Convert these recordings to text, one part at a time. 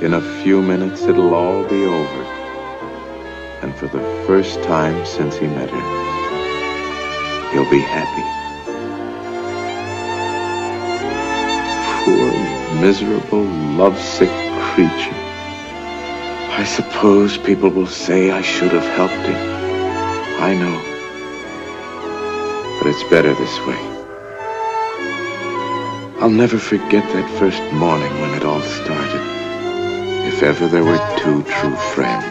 In a few minutes, it'll all be over. And for the first time since he met her, he'll be happy. Poor, miserable, lovesick creature. I suppose people will say I should have helped him. I know. But it's better this way. I'll never forget that first morning when it all started. If ever there were two true friends,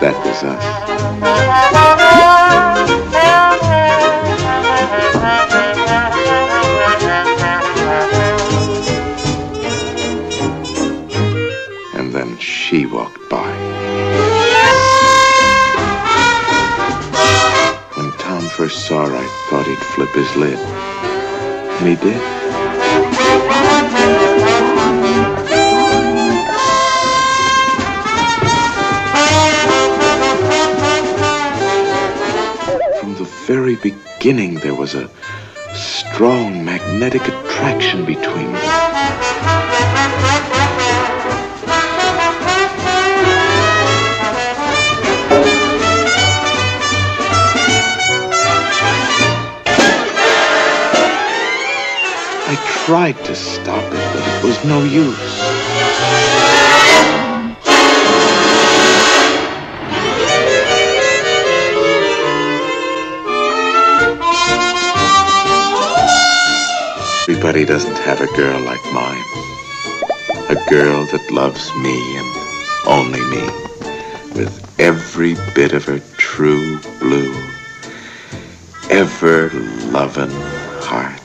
that was us. And then she walked by. When Tom first saw her, I thought he'd flip his lid. And he did. From the very beginning, there was a strong magnetic attraction between them. Tried to stop it, but it was no use. Everybody doesn't have a girl like mine. A girl that loves me and only me. With every bit of her true blue, ever loving heart.